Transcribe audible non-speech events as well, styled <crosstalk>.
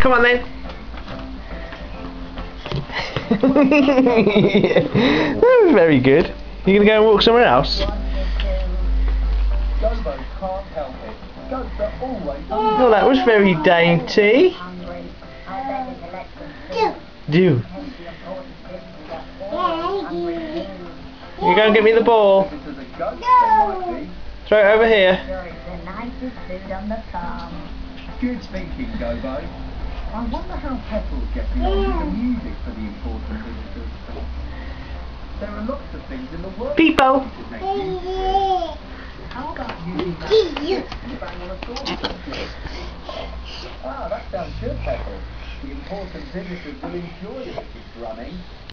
Come on then. that was <laughs> very good. You gonna go and walk somewhere else? Gobo can't help it. Goats are always Oh, that was very dainty. Do. You go and get me the ball. to the goats they might be. Throw it over here. the nicest food on the farm. Good thinking, Gobo. I wonder how Petal's getting on with the music for the important visitors. There are lots of things in the world Peepo. which would make you How about using that stick bang on a? Ah, that sounds good, Petal. The important visitors will enjoy it if it's running.